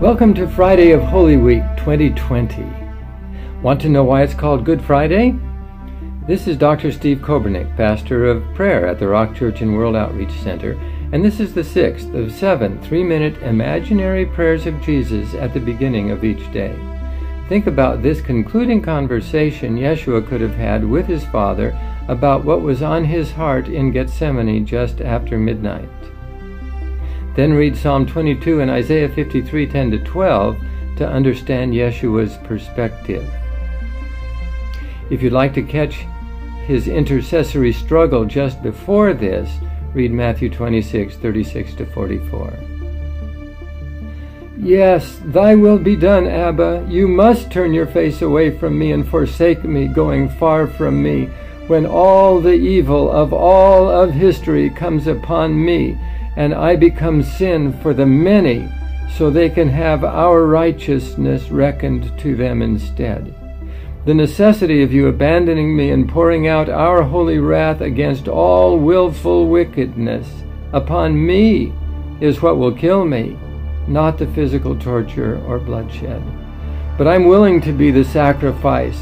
Welcome to Friday of Holy Week 2020. Want to know why it's called Good Friday? This is Dr. Steve Kobernik, pastor of prayer at the Rock Church and World Outreach Center, and this is the sixth of seven three minute imaginary prayers of Jesus at the beginning of each day. Think about this concluding conversation Yeshua could have had with his Father about what was on his heart in Gethsemane just after midnight. Then read Psalm 22 and Isaiah 53 10 to 12 to understand Yeshua's perspective. If you'd like to catch his intercessory struggle just before this, read Matthew 26 36 to 44. Yes, thy will be done, Abba. You must turn your face away from me and forsake me, going far from me, when all the evil of all of history comes upon me and I become sin for the many, so they can have our righteousness reckoned to them instead. The necessity of you abandoning me and pouring out our holy wrath against all wilful wickedness upon me is what will kill me, not the physical torture or bloodshed. But I'm willing to be the sacrifice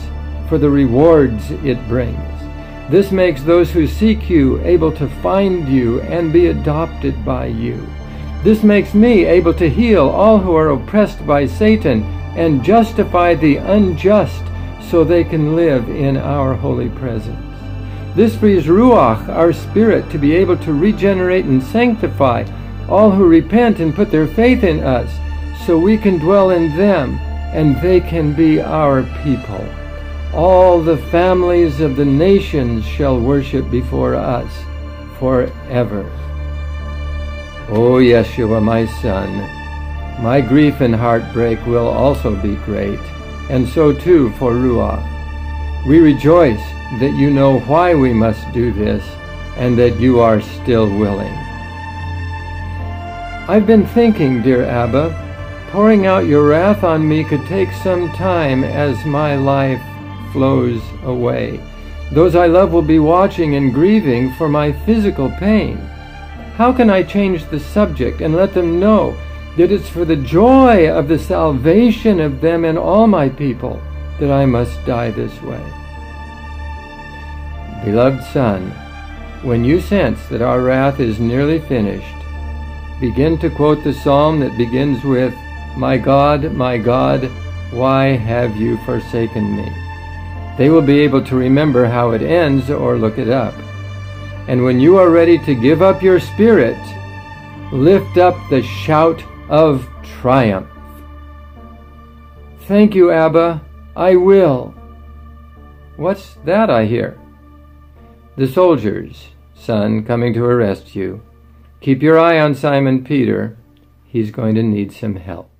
for the rewards it brings. This makes those who seek you able to find you and be adopted by you. This makes me able to heal all who are oppressed by Satan and justify the unjust so they can live in our holy presence. This frees Ruach, our spirit, to be able to regenerate and sanctify all who repent and put their faith in us so we can dwell in them and they can be our people. All the families of the nations shall worship before us forever. O oh, Yeshua, my son, my grief and heartbreak will also be great, and so too for Ruach. We rejoice that you know why we must do this, and that you are still willing. I've been thinking, dear Abba, pouring out your wrath on me could take some time as my life flows away. Those I love will be watching and grieving for my physical pain. How can I change the subject and let them know that it's for the joy of the salvation of them and all my people that I must die this way? Beloved Son, when you sense that our wrath is nearly finished, begin to quote the psalm that begins with, My God, my God, why have you forsaken me? They will be able to remember how it ends or look it up. And when you are ready to give up your spirit, lift up the shout of triumph. Thank you, Abba. I will. What's that I hear? The soldiers, son, coming to arrest you. Keep your eye on Simon Peter. He's going to need some help.